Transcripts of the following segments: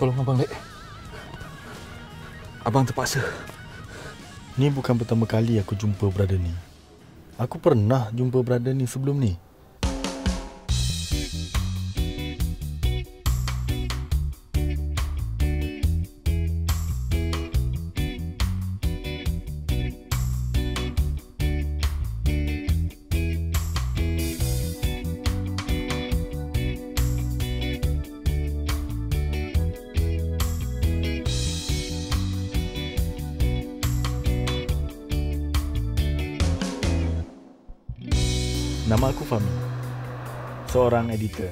Tolong abang, Dek. Abang terpaksa. Ni bukan pertama kali aku jumpa brother ni. Aku pernah jumpa brother ni sebelum ni. Nama aku Fahmi. Seorang editor.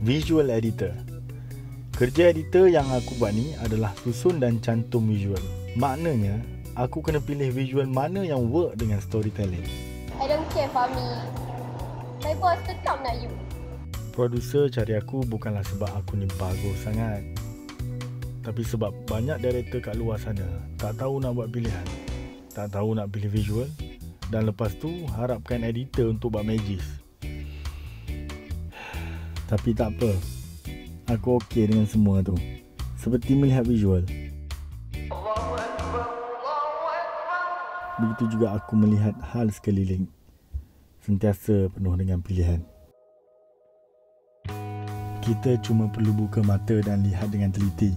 Visual editor. Kerja editor yang aku buat ni adalah susun dan cantum visual. Maknanya, aku kena pilih visual mana yang work dengan storytelling. I don't care, Fahmi. My boss tetap nak you. Producer cari aku bukanlah sebab aku ni bagus sangat. Tapi sebab banyak director kat luar sana tak tahu nak buat pilihan. Tak tahu nak pilih visual dan lepas tu harapkan editor untuk buat magis. Tapi tak apa. Aku okey dengan semua tu. Seperti melihat visual. Begitu juga aku melihat hal sekeliling. Sentiasa penuh dengan pilihan. Kita cuma perlu buka mata dan lihat dengan teliti.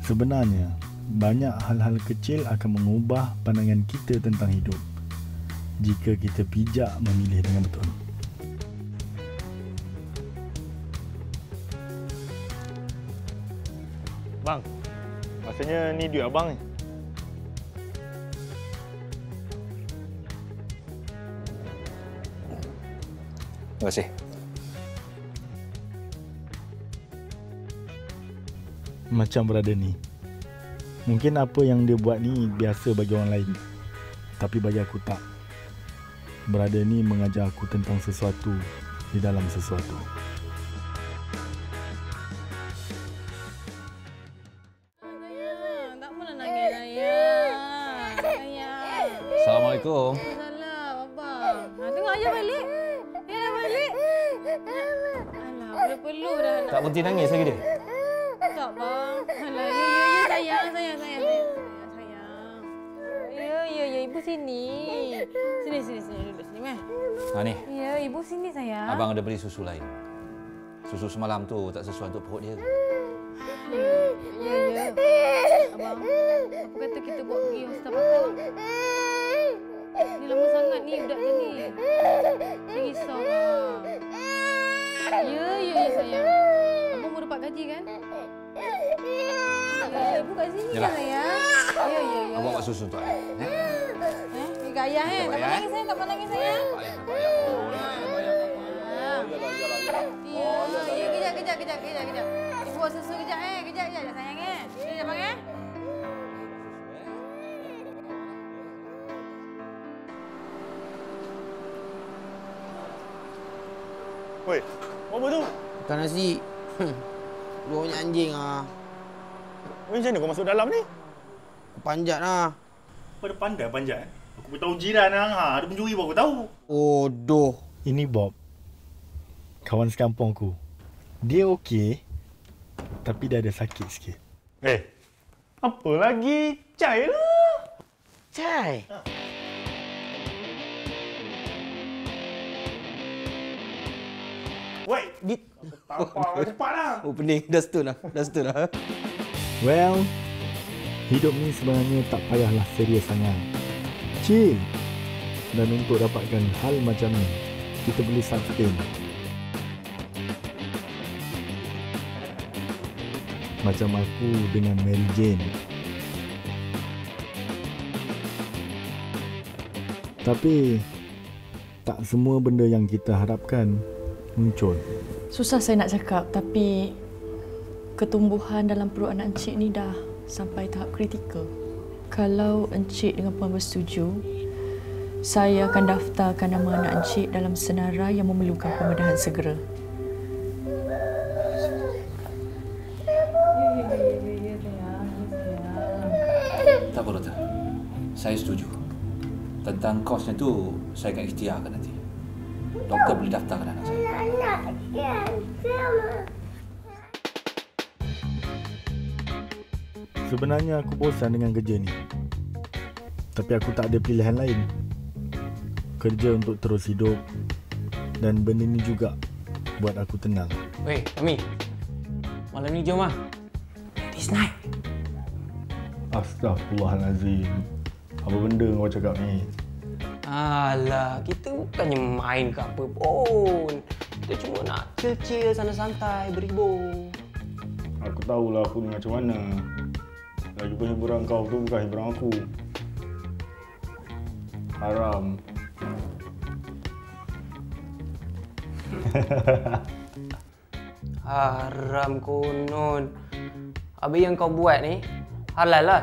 Sebenarnya, banyak hal-hal kecil akan mengubah pandangan kita tentang hidup jika kita bijak memilih dengan betul. Bang, rasanya ni duit abang ni. Terima kasih. Macam brother ni. Mungkin apa yang dia buat ni biasa bagi orang lain. Tapi bagi aku tak. Brother ni mengajar aku tentang sesuatu di dalam sesuatu. Assalamualaikum. Abang. Ha, tengok ayah balik. Dia dah balik. Alah, perlu-perlu dah. Tak berhenti nangis lagi dia? Ya, ya. Sini. Sini, sini, sini. Duduk sini, meh. Ha ni, Ya, ibu sini, sayang. abang ada beri susu lain. Susu semalam tu tak sesuai untuk perut dia. Ya, ya. Abang, apa kata kita buat pergi hospital patah? Ni lama sangat ni budak macam ni. Saya risau. Ya, ya, ya sayang. Abang baru dapat gaji kan? Ya, ibu kat sini Yalah. kan sayang? Ya, ya, ya. Abang buat susu untuk ayah. Eh? Eh, ni kat ayah eh. Tak ayah, payah nangis sayang, tak payah nangis sayang. Ayah, ayah. Oh, Ah. Ya, kejap, kejap, kejap, kejap, kejap. Ibu buat susu kejap eh. Kejap, kejap, kejap sayang eh. Sini abang eh. Woi, apa tu? Makan nasi. Dua banyak anjing ah. Woi, macam mana kau masuk dalam ni? Panjat lah. Kau ada pandai panjat. Aku beritahu jiran hang. Ha, ada pencuri baru aku tahu. Bodoh. Ini Bob. Kawan sekampungku. Dia okey. Tapi dia ada sakit sikit. Eh, apa lagi? Cai lah. Cai. Woi, Di... tak apa. Cepat lah. Oh pening. Dah setun lah. Dah setun lah. Well, hidup ni sebenarnya tak payahlah serius sangat. Chill. Dan untuk dapatkan hal macam ni, kita boleh sustain. Macam aku dengan Mary Jane. Tapi, tak semua benda yang kita harapkan muncul. Susah saya nak cakap tapi ketumbuhan dalam perut anak encik ni dah sampai tahap kritikal. Kalau encik dengan puan bersetuju, saya akan daftarkan nama anak encik dalam senarai yang memerlukan pembedahan segera. Tak apa, doktor. Saya setuju. Tentang kosnya tu, saya akan ikhtiarkan nanti. Doktor boleh daftarkan anak saya. Sebenarnya aku bosan dengan kerja ni. Tapi aku tak ada pilihan lain. Kerja untuk terus hidup dan benda ni juga buat aku tenang. Weh, Ami. Malam ni jom ah. This night. Astaghfirullahalazim. Apa benda kau cakap ni? Alah, kita bukannya main ke apa pun. Kita cuma nak chill-chill sana santai, berhibur. Aku tahulah aku ni macam mana. Lagipun hiburan kau tu bukan hiburan aku. Haram. Haram konon. Habis yang kau buat ni, halal lah.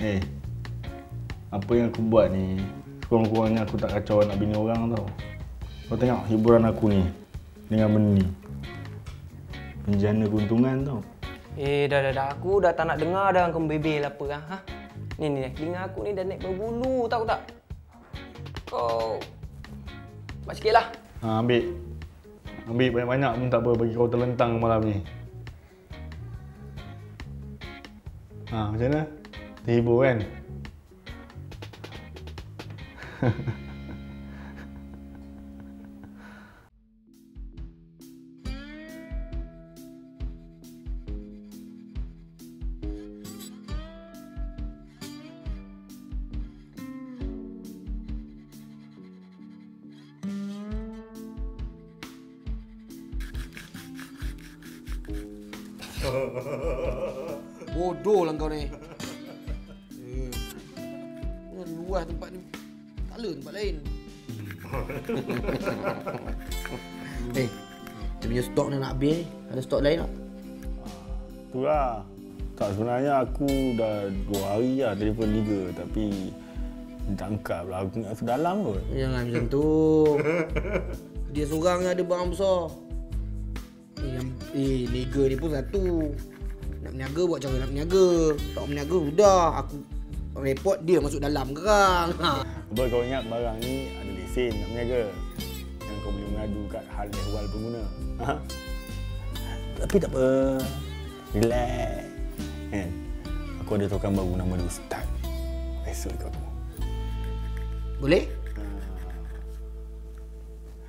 Eh, apa yang aku buat ni, sekurang-kurangnya aku tak kacau nak bini orang tau. Kau tengok hiburan aku ni dengan benda ni. Penjana keuntungan tau. Eh, dah, dah, dah. Aku dah tak nak dengar dah kau bebel apa kan. Ha? Ni, ni, telinga aku ni dah naik berbulu, tahu tak? Kau... Buat sikit lah. Ha, ambil. Ambil banyak-banyak pun tak apa bagi kau terlentang malam ni. Ha, macam mana? Terhibur kan? Le tempat lain. eh, kita punya stok ni nak habis. Ada stok lain tak? Tu lah. Tak sebenarnya aku dah dua hari lah telefon Liga tapi tak angkat pula aku ingat dalam kot. Jangan macam tu. Dia seorang yang ada barang besar. Eh, yang, eh niaga ni pun satu. Nak berniaga buat cara nak berniaga. Tak berniaga sudah. Aku report dia masuk dalam gerang. Ha. Sebab kau ingat barang ni ada lesen nak berniaga. Yang kau boleh mengadu kat hal ehwal pengguna. Ha? Tapi tak apa. Relax. Kan? Aku ada tokan baru nama dia Ustaz. Esok ikut aku. Boleh?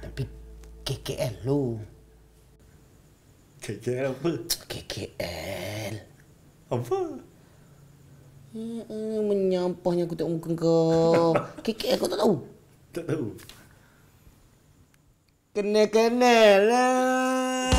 Tapi KKL lu. KKL apa? KKL. Apa? Hmm, menyampahnya aku tengok muka kau. KKL kau tak tahu? Tak tahu. Kenal-kenal lah.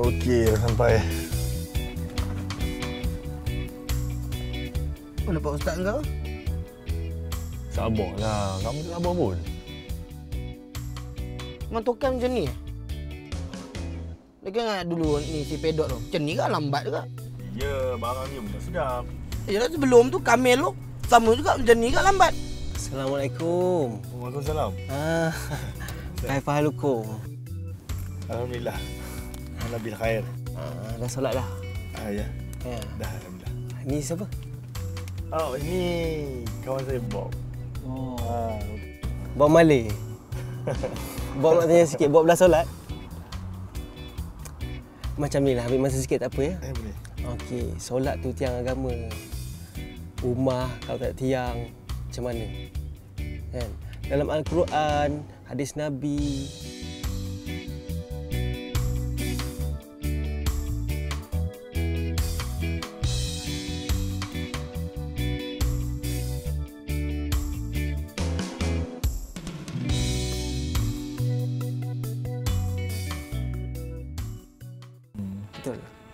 Okey, dah sampai. Mana Pak Ustaz kau? Sabarlah. Kamu tak sabar pun. Memang token macam ni? Dia kan ingat dulu ni si pedok tu. Macam ni kan lambat juga. Ya, barang ni pun tak sedap. Ya sebelum tu Kamil tu sama juga macam ni kan lambat. Assalamualaikum. Waalaikumsalam. Ah, kaifa halukum? Alhamdulillah. Alhamdulillah bil khair. Ah, dah solat dah. Ah, ya. Ya. Dah, Alhamdulillah. Ni siapa? Oh, ini kawan saya Bob. Oh. Ah, Bob Malay. Bob nak tanya sikit, Bob dah solat? Macam ni lah, ambil masa sikit tak apa ya? eh boleh. Okey, solat tu tiang agama. Rumah kalau tak tiang, macam mana? Kan? Dalam Al-Quran, hadis Nabi,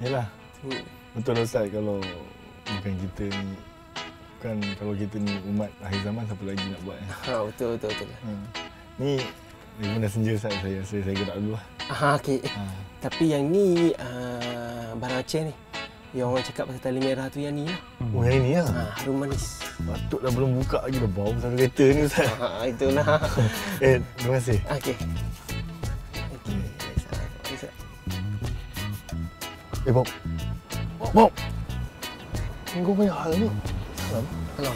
Yalah. Hmm. Betul Ustaz kalau bukan kita ni bukan kalau kita ni umat akhir zaman siapa lagi nak buat eh? Ha, betul betul betul. Ha. Ni ni benda senja Ustaz saya saya saya gerak dulu lah. Ah, okey. Ha. Tapi yang ni uh, barang Aceh ni. Yang orang cakap pasal tali merah tu yang ni lah. Oh yang ni lah. Ha, harum manis. Patutlah belum buka lagi dah bau satu kereta ni Ustaz. Ha, itulah. eh, terima kasih. Okey. Eh Bob. Bob. Kau banyak hal ni. Hello.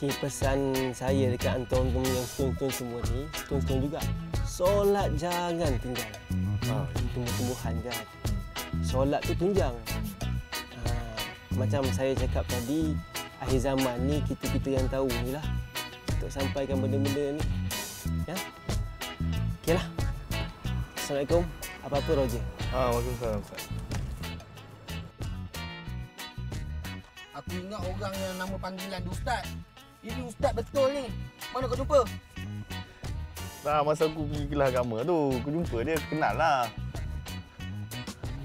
Okay, pesan saya dekat antum-antum yang stun-stun semua ni, stun-stun juga. Solat jangan tinggal. Ha, tumbuh-tumbuhan kan. Solat tu tunjang. Ha, macam saya cakap tadi, akhir zaman ni kita-kita yang tahu ni lah. Untuk sampaikan benda-benda ni. Ya? Okey lah. Assalamualaikum. Apa-apa Roger. Ah, Waalaikumsalam Ustaz. Aku ingat orang yang nama panggilan dia Ustaz. Ini Ustaz betul ni. Mana kau jumpa? Nah, masa aku pergi kelas agama tu, aku jumpa dia, kenal lah.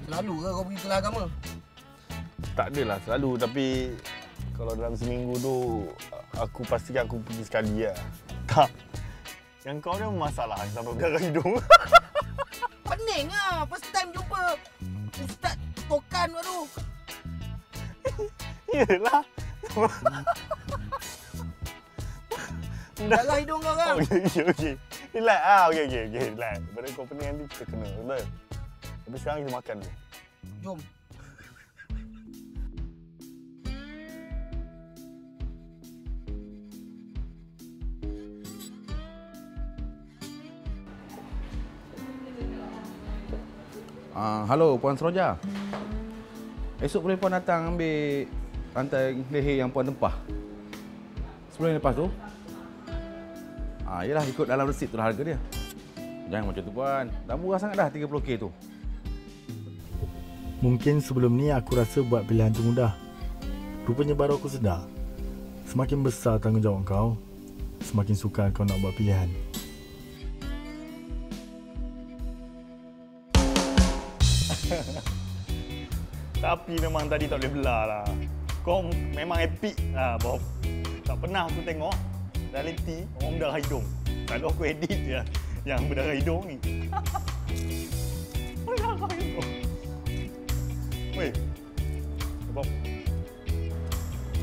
Selalu ke kau pergi kelas agama? Tak adalah selalu, tapi kalau dalam seminggu tu, aku pastikan aku pergi sekali lah. Tak. Yang kau ni masalah sampai berdarah hidung. tokan tu. Yelah. Darah hidung kau kan? Okey, okey, okey. Relax ah. Okey, okey, okey. Relax. Daripada kau pening nanti kita kena, betul? Tapi sekarang kita makan dulu. Jom. Ah, halo Puan Seroja. Esok boleh Puan datang ambil rantai leher yang Puan tempah. Sebelum lepas tu. Ah, yalah ikut dalam resit tu lah harga dia. Jangan macam tu Puan. Dah murah sangat dah 30k tu. Mungkin sebelum ni aku rasa buat pilihan tu mudah. Rupanya baru aku sedar. Semakin besar tanggungjawab kau, semakin sukar kau nak buat pilihan. Tapi memang tadi tak boleh belah lah. Kau memang epic lah, Bob. Tak pernah aku tengok reality orang berdarah hidung. Kalau aku edit je yang berdarah hidung ni. berdarah hidung. Weh. Bob.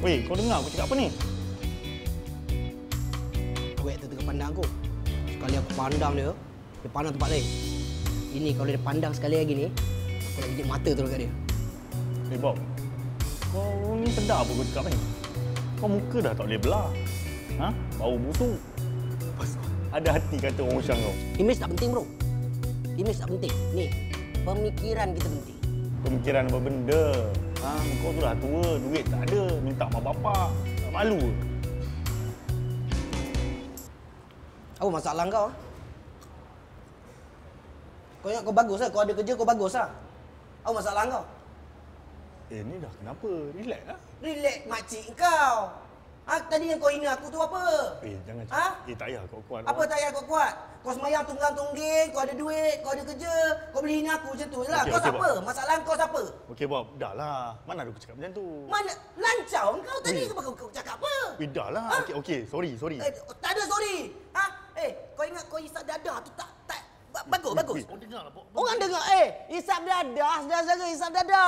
Weh, kau dengar aku cakap apa ni? Kuek tu tengah pandang aku. Sekali aku pandang dia, dia pandang tempat lain. Ini kalau dia pandang sekali lagi ni, aku nak gigit mata terus kat dia. Eh Bob, kau ni sedar apa kau cakap ni? Kau muka dah tak boleh belah. Ha? Bau busuk. Ada hati kata orang Usyang kau. Image tak penting bro. Image tak penting. Ni, pemikiran kita penting. Pemikiran apa benda? Ha? Kau tu dah tua, duit tak ada, minta mak bapak. Tak malu ke? Apa masalah kau? Kau ingat kau bagus lah. Kau ada kerja, kau bagus lah. Apa masalah kau? Eh ni dah kenapa? Relax lah. Relax makcik kau. Ha, tadi yang kau hina aku tu apa? Eh jangan Ha? cakap. Eh tak payah kau kuat. Apa tak payah kau kuat? Kau semayang tunggang tungging, kau ada duit, kau ada kerja, kau boleh hina aku macam tu je lah. Okey, kau okey, siapa? Masalah kau siapa? Okey Bob, dah lah. Mana ada aku cakap macam tu? Mana lancau kau tadi Weh. kau, kau, cakap apa? Eh dah lah. Ha? Okey, okey. Sorry, sorry. Eh, tak ada sorry. Ha? Eh, kau ingat kau isap dada tu tak tak ba- bagus bagus. Weh, Kau dengar lah Bob. Orang dengar eh isap dada, saudara isap dada.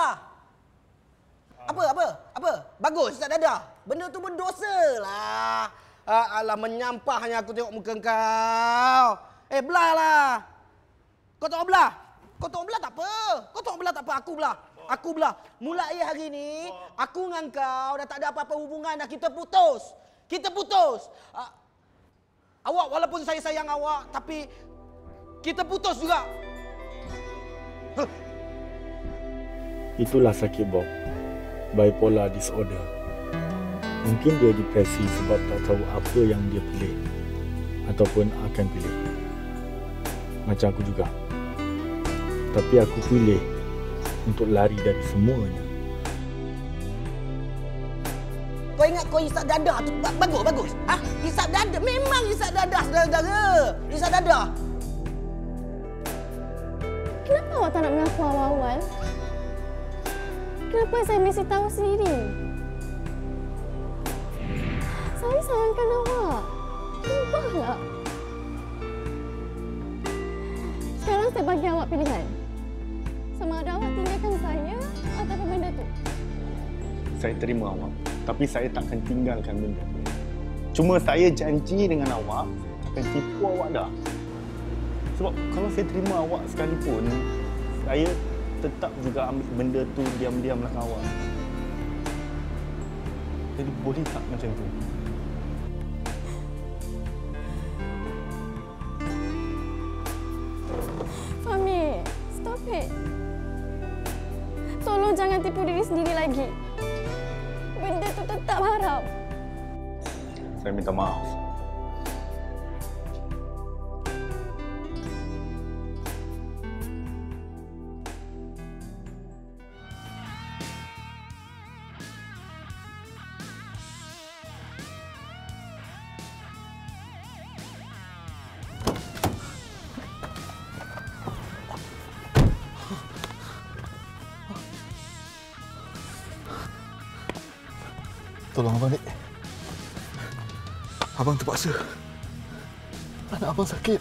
Apa apa? Apa? Bagus isap dada. Benda tu berdosa lah. Ah, alah menyampahnya aku tengok muka kau. Eh belah lah. Kau tak belah? Kau tak belah tak apa. Kau tak belah tak apa. Aku belah. Aku belah. Mulai hari ni, aku dengan kau dah tak ada apa-apa hubungan dah. Kita putus. Kita putus. Ah, awak walaupun saya sayang awak, tapi kita putus juga. Itulah sakit Bob. Bipolar disorder. Mungkin dia depresi sebab tak tahu apa yang dia pilih ataupun akan pilih. Macam aku juga. Tapi aku pilih untuk lari dari semuanya. Kau ingat kau isap dada tu ba- bagus bagus. Ha? Isap dada memang isap dada saudara-saudara. Isap dada. Kenapa awak tak nak mengaku awal-awal? Kenapa saya mesti tahu sendiri? Saya sayangkan awak. Ubahlah. Sekarang saya bagi awak pilihan. Sama ada awak tinggalkan saya ataupun benda tu. Saya terima awak. Tapi saya takkan tinggalkan benda. Cuma saya janji dengan awak akan tipu awak dah. Sebab kalau saya terima awak sekalipun, saya tetap juga ambil benda tu diam-diam belakang awak. Jadi boleh tak macam tu? Fahmi, stop it. Tolong jangan tipu diri sendiri lagi. Benda tu tetap haram. Saya minta maaf. Abang terpaksa. Anak abang sakit.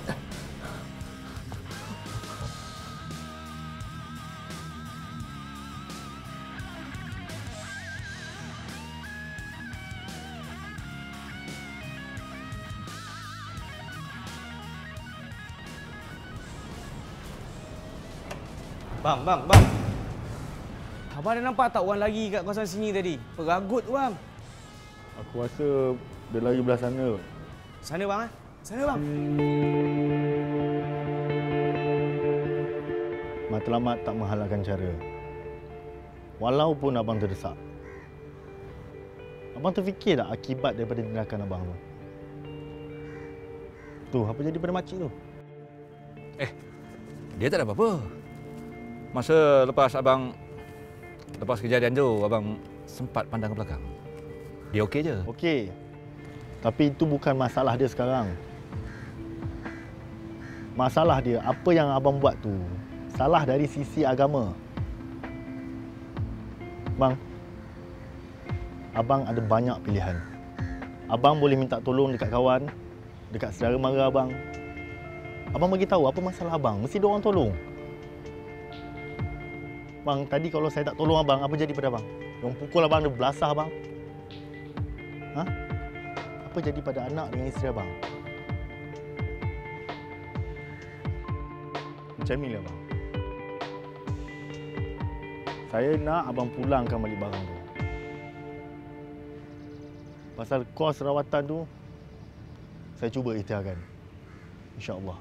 Bang, bang, bang. Abang ada nampak tak orang lari kat kawasan sini tadi? Peragut tu bang. Aku rasa dia lari belah sana. Sana bang eh. Sana bang. Matlamat tak menghalalkan cara. Walaupun abang terdesak. Abang terfikir tak akibat daripada tindakan abang tu? Tu, apa jadi pada makcik tu? Dia tak ada apa-apa. Masa lepas abang lepas kejadian tu abang sempat pandang ke belakang. Dia okey je. Okey. Tapi itu bukan masalah dia sekarang. Masalah dia, apa yang abang buat tu salah dari sisi agama. Bang, abang ada banyak pilihan. Abang boleh minta tolong dekat kawan, dekat saudara mara abang. Abang bagi tahu apa masalah abang, mesti dia orang tolong. Bang, tadi kalau saya tak tolong abang, apa jadi pada abang? Yang pukul abang ada belasah abang. Ha? Apa jadi pada anak dengan isteri abang? Macam ni lah abang. Saya nak abang pulangkan balik barang tu. Pasal kos rawatan tu, saya cuba ikhtiarkan. InsyaAllah.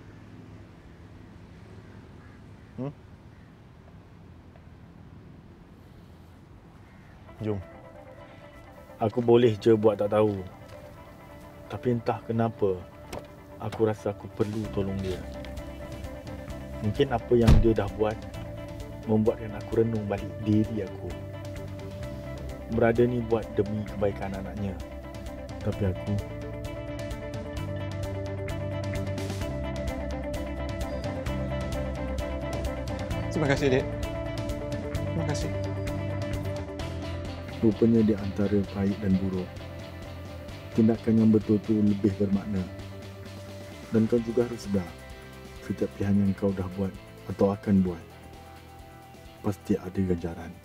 Hmm? Jom. Aku boleh je buat tak tahu. Tapi entah kenapa, aku rasa aku perlu tolong dia. Mungkin apa yang dia dah buat membuatkan aku renung balik diri aku. Berada ni buat demi kebaikan anaknya. Tapi aku Terima kasih, Dek. Terima kasih. rupanya di antara baik dan buruk. Tindakan yang betul tu lebih bermakna. Dan kau juga harus sedar, setiap pilihan yang kau dah buat atau akan buat, pasti ada ganjaran.